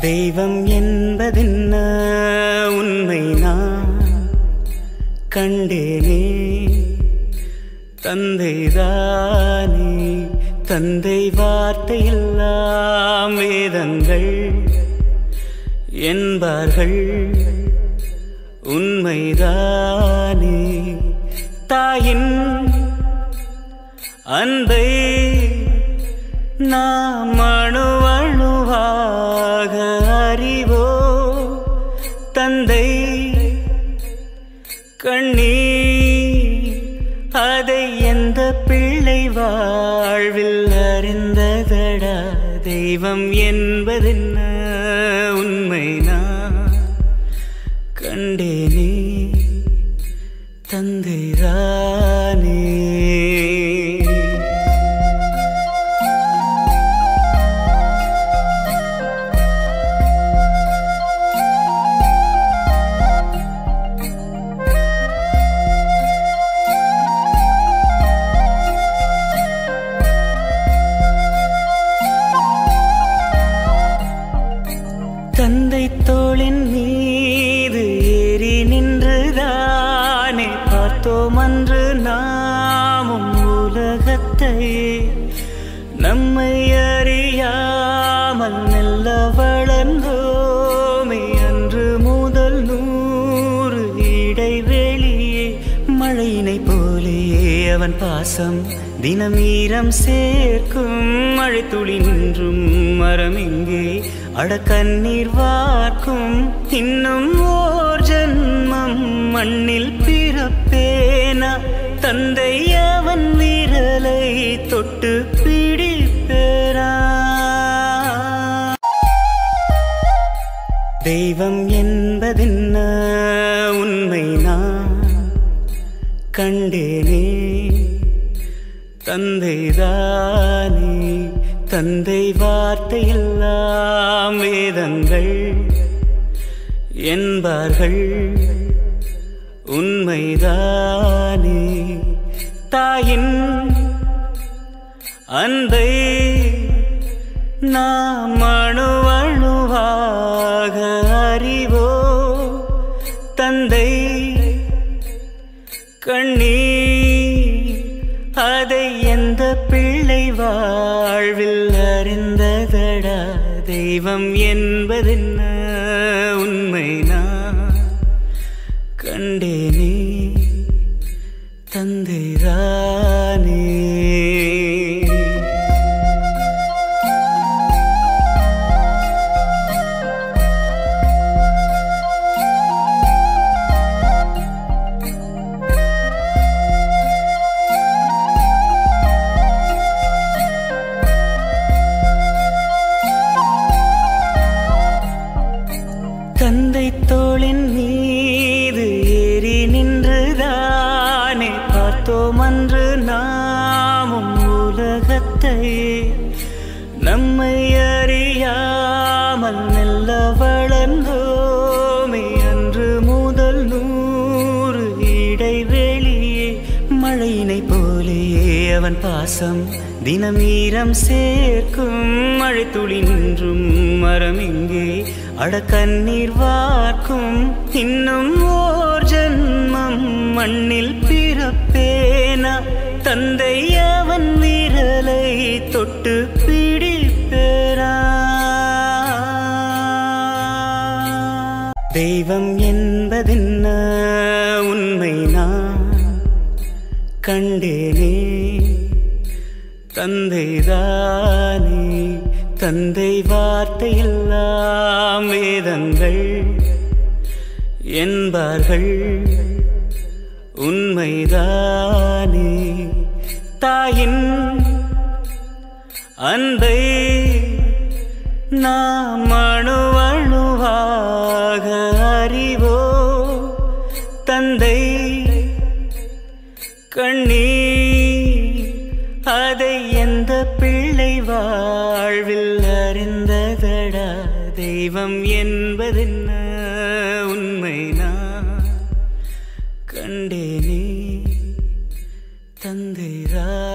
தெய்வம் என்பதென்ன? உண்மை நான் கண்டேனே. தந்தைதானே தந்தை வார்த்தையெல்லாம் வேதங்கள் என்பார்கள். உண்மைதானே. தாயின் அன்பை நாம் தந்தை கண்ணீ அதை எந்த பிள்ளை வாழ்வில் அறிந்ததடா? தெய்வம் என்பதென்ன உண்மை நான் கண்டேனே தந்தைரா? பார்த்தோம் அன்று நாமும் உலகத்தை நம்மை அறியாமல் மெல்ல வளர்ந்தோமே. அன்று முதல் நூறு இடைவெளியே மழையினை போலே அவன் பாசம் தினம் ஈரம் சேர்க்கும். மழை துளி நின்றும் மரம் எங்கே அடக்கண்ணீர் வார்க்கும். இன்னும் ஓர் ஜன்மம் மண்ணில் பேனா தந்தை அவன் விரலை தொட்டு பிடிப்பேரா தெய்வம் என்பதென்ன? உண்மை நான் கண்டேனே. தந்தைதானே தந்தை வார்த்தையெல்லாம் வேதங்கள் என்பார்கள். உண்மைதானே? தாயின் அன்பை நாம் அணுவணுவாக அறிவோ? தந்தை கண்ணீர் அதை எந்த பிள்ளை வாழ்வில் அறிந்ததடா? தெய்வம் என்பதென்ன உண்மை நான் கண்டேனே தந்தைதானே தந்தை தோளின் மீது பார்த்தோம் அன்று நாமும் உலகத்தை நம்மை அறியாமல் மெல்ல வளர்ந்தோமே. அன்று முதல் நூறு இடைவெளியே மழையினை போலேயே அவன் பாசம் தினம் ஈரம் சேர்க்கும். மழை துளி நின்றும் மரம் இங்கே அடக்கண்ணீர் வார்க்கும். இன்னும் ஓர் ஜன்மம் மண்ணில் தந்தை அவன் விரலை தொட்டு பிடிப்பேரா தெய்வம் என்பதென்ன? உண்மை நான் கண்டேனே. தந்தைதானே. தந்தை வார்த்தையெல்லாம் வேதங்கள் என்பார்கள். உண்மைதானே? தாயின் அன்பை நாம் அணுவணுவாக அறிவோ? தந்தை கண்ணீர் அதை எந்த பிள்ளை வாழ்வில் அறிந்ததடா? தெய்வம் என்பதென்ன கண்டேனே தந்தைதானே